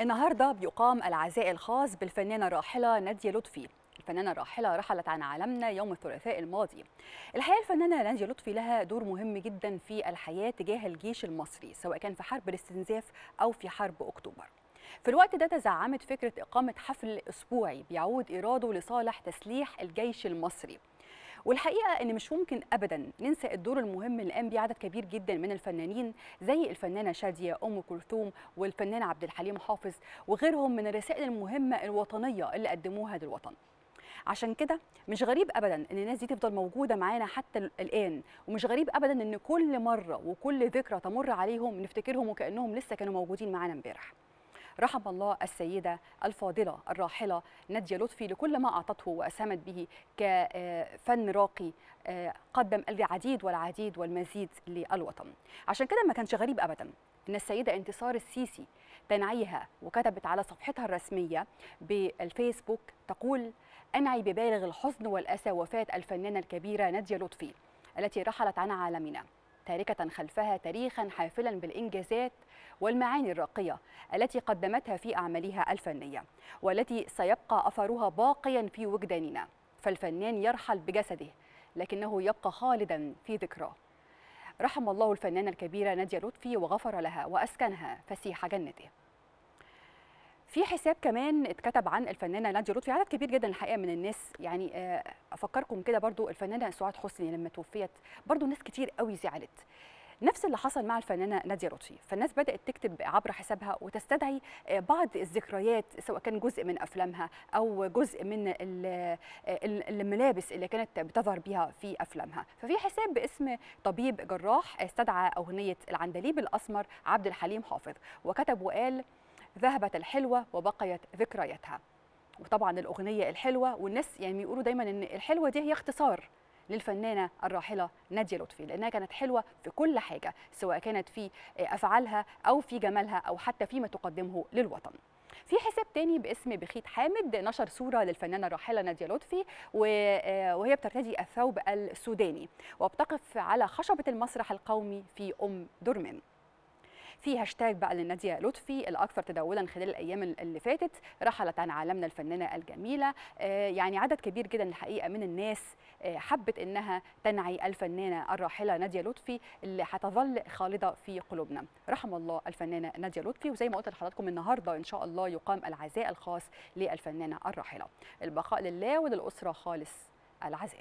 النهارده بيقام العزاء الخاص بالفنانة الراحلة نادية لطفي. الفنانة الراحلة رحلت عن عالمنا يوم الثلاثاء الماضي. الحقيقة الفنانة نادية لطفي لها دور مهم جدا في الحياة تجاه الجيش المصري سواء كان في حرب الاستنزاف أو في حرب أكتوبر. في الوقت ده تزعمت فكرة إقامة حفل أسبوعي بيعود ايراده لصالح تسليح الجيش المصري. والحقيقة إن مش ممكن ابدا ننسى الدور المهم اللي قام بيه عدد كبير جدا من الفنانين زي الفنانة شادية أم كلثوم والفنان عبد الحليم حافظ وغيرهم من الرسائل المهمة الوطنية اللي قدموها للوطن. عشان كده مش غريب ابدا إن الناس دي تفضل موجودة معانا حتى الآن ومش غريب ابدا إن كل مرة وكل ذكرى تمر عليهم نفتكرهم وكأنهم لسه كانوا موجودين معانا امبارح. رحم الله السيدة الفاضلة الراحلة نادية لطفي لكل ما أعطته وأسهمت به كفن راقي قدم العديد والعديد والمزيد للوطن. عشان كده ما كانش غريب أبدا أن السيدة انتصار السيسي تنعيها وكتبت على صفحتها الرسمية بالفيسبوك تقول أنعي ببالغ الحزن والأسى وفاة الفنانة الكبيرة نادية لطفي التي رحلت عن عالمنا. تاركة خلفها تاريخا حافلا بالإنجازات والمعاني الراقية التي قدمتها في أعمالها الفنية والتي سيبقى أثرها باقيا في وجداننا. فالفنان يرحل بجسده لكنه يبقى خالدا في ذكراه. رحم الله الفنانة الكبيرة نادية لطفي وغفر لها وأسكنها فسيح جنته. في حساب كمان اتكتب عن الفنانة نادية لطفي عدد كبير جدا الحقيقة من الناس. يعني أفكركم كده برضو الفنانة سعاد حسني لما توفيت برضو ناس كتير قوي زعلت. نفس اللي حصل مع الفنانة نادية لطفي. فالناس بدأت تكتب عبر حسابها وتستدعي بعض الذكريات سواء كان جزء من أفلامها أو جزء من الملابس اللي كانت بتظهر بها في أفلامها. ففي حساب باسم طبيب جراح استدعى أغنية العندليب الأسمر عبد الحليم حافظ. وكتب وقال ذهبت الحلوة وبقيت ذكرياتها. وطبعا الأغنية الحلوة والناس يعني بيقولوا دايما إن الحلوة دي هي اختصار للفنانة الراحلة نادية لطفي لأنها كانت حلوة في كل حاجة سواء كانت في أفعالها أو في جمالها أو حتى فيما تقدمه للوطن. في حساب تاني باسم بخيت حامد نشر صورة للفنانة الراحلة نادية لطفي وهي بترتدي الثوب السوداني وبتقف على خشبة المسرح القومي في أم درمان. في هاشتاج بقى لنادية لطفي الأكثر تداولا خلال الأيام اللي فاتت رحلت عن عالمنا الفنانة الجميلة. يعني عدد كبير جدا الحقيقة من الناس حبت إنها تنعي الفنانة الراحلة نادية لطفي اللي هتظل خالدة في قلوبنا. رحم الله الفنانة نادية لطفي وزي ما قلت لحضراتكم النهارده إن شاء الله يقام العزاء الخاص للفنانة الراحلة. البقاء لله وللأسرة خالص. العزاء